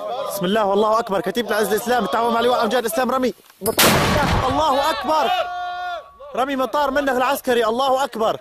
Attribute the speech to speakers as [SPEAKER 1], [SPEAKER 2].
[SPEAKER 1] بسم الله والله أكبر. كتيبة العز الإسلام التعاون مع لواء أمجاد الإسلام رمي. الله أكبر. رمي مطار منه العسكري. الله أكبر.